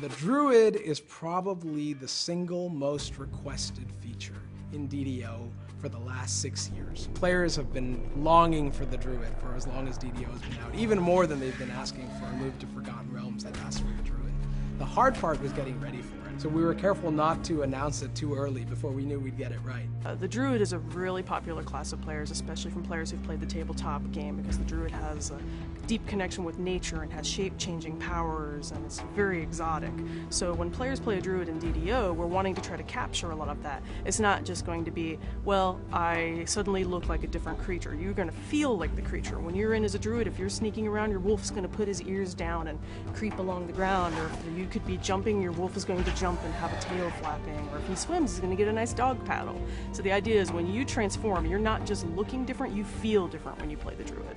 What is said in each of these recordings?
The Druid is probably the single most requested feature in DDO for the last six years. Players have been longing for the Druid for as long as DDO has been out, even more than they've been asking for a move to Forgotten Realms that asked for the Druid. The hard part was getting ready for it, so we were careful not to announce it too early before we knew we'd get it right. Uh, the Druid is a really popular class of players, especially from players who've played the tabletop game, because the Druid has a deep connection with nature and has shape-changing powers, and it's very exotic. So when players play a Druid in DDO, we're wanting to try to capture a lot of that. It's not just going to be, well, I suddenly look like a different creature. You're going to feel like the creature. When you're in as a Druid, if you're sneaking around, your wolf's going to put his ears down and creep along the ground, or if you could be jumping, your wolf is going to jump and have a tail flapping, or if he swims, he's going to get a nice dog paddle. So the idea is when you transform, you're not just looking different, you feel different when you play the Druid.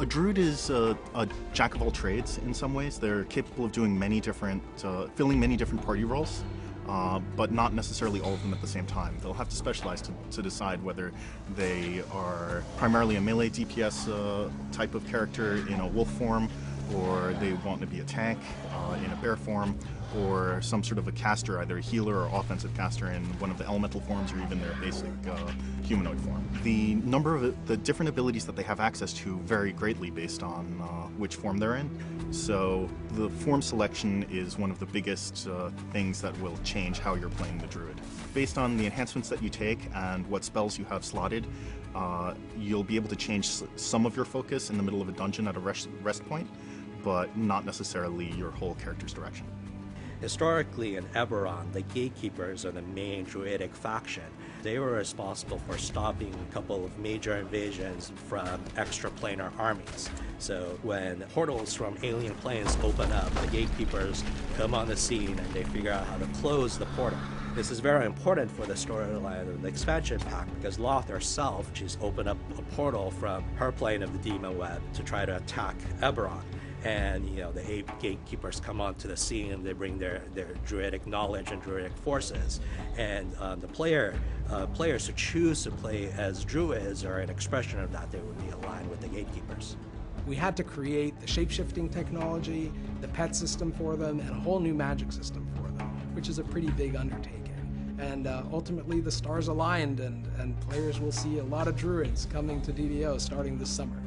A druid is a, a, jack of all trades in some ways. They're capable of doing many different, uh, filling many different party roles, uh, but not necessarily all of them at the same time. They'll have to specialize to, to decide whether they are primarily a melee DPS uh, type of character in a wolf form, or they want to be a tank uh, in a bear form, or some sort of a caster, either a healer or offensive caster in one of the elemental forms or even their basic uh, humanoid form. The number of the different abilities that they have access to vary greatly based on uh, which form they're in. So the form selection is one of the biggest uh, things that will change how you're playing the druid. Based on the enhancements that you take and what spells you have slotted, uh, you'll be able to change some of your focus in the middle of a dungeon at a rest, rest point, but not necessarily your whole character's direction. Historically, in Eberron, the gatekeepers are the main druidic faction. They were responsible for stopping a couple of major invasions from extraplanar armies. So when portals from alien planes open up, the gatekeepers come on the scene and they figure out how to close the portal. This is very important for the storyline of the expansion pack because Lolth herself, she's opened up a portal from her plane of the demon web to try to attack Eberron and you know the gatekeepers come onto the scene and they bring their, their druidic knowledge and druidic forces. And um, the player uh, players who choose to play as druids are an expression of that. They would be aligned with the gatekeepers. We had to create the shape-shifting technology the pet system for them and a whole new magic system for them which is a pretty big undertaking. And uh, ultimately the stars aligned and, and players will see a lot of druids coming to DDO starting this summer